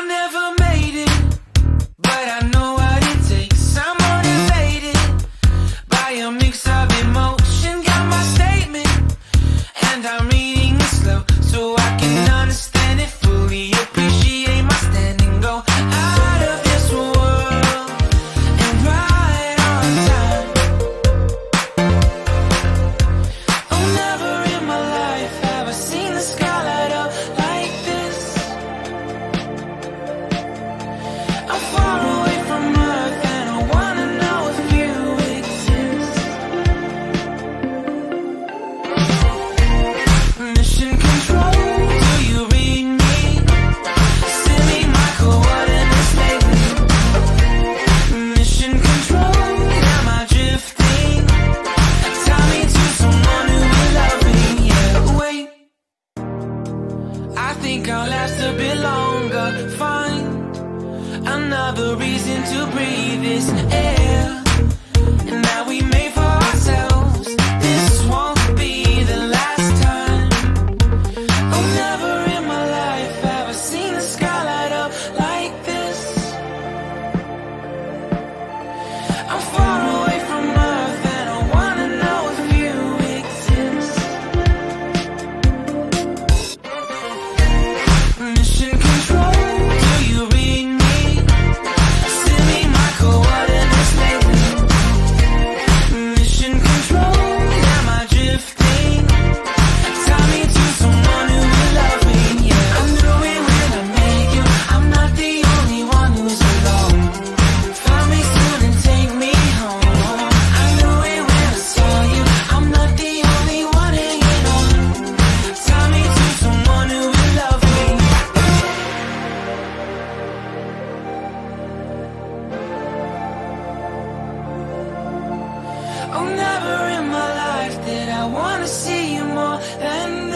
I never made it, but I know. little bit longer. Find another reason to breathe this air. Oh, never in my life did I wanna see you more than